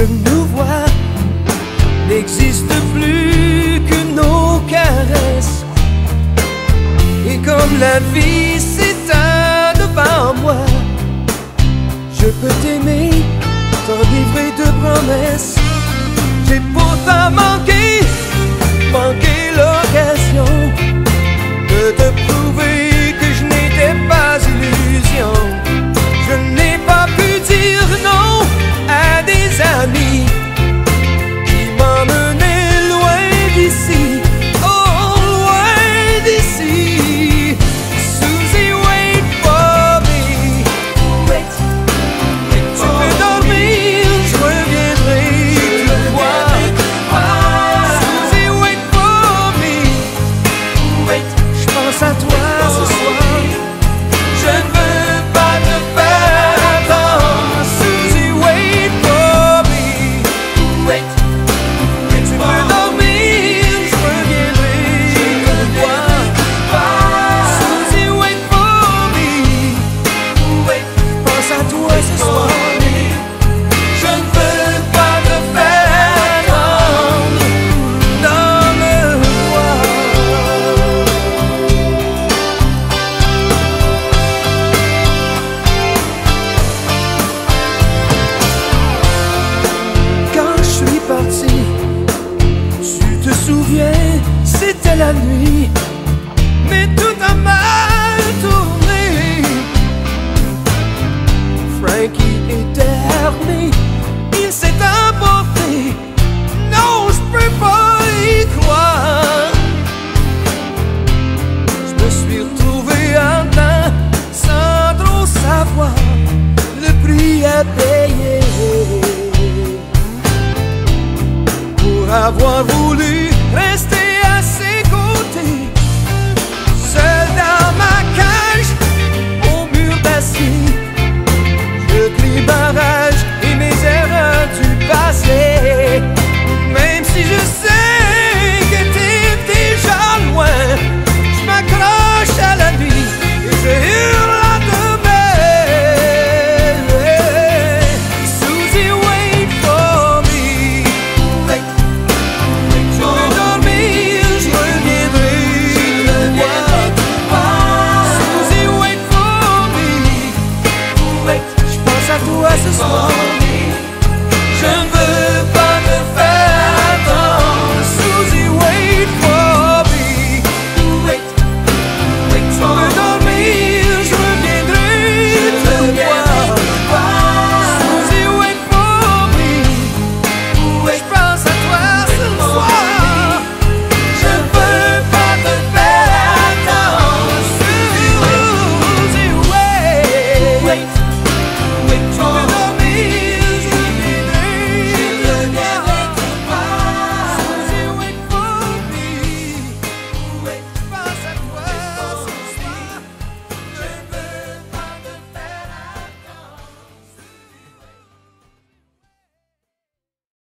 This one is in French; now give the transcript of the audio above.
que nous voir n'existe plus que nos caresses. Et comme la vie s'éteint devant moi, je peux t'aimer. c'était la nuit, mais tout a mal tourné. Frankie est dernier, il s'est emporté. Non, je peux pas y croire. Je me suis retrouvé en temps sans trop savoir le prix à payer. Pour avoir voulu rester.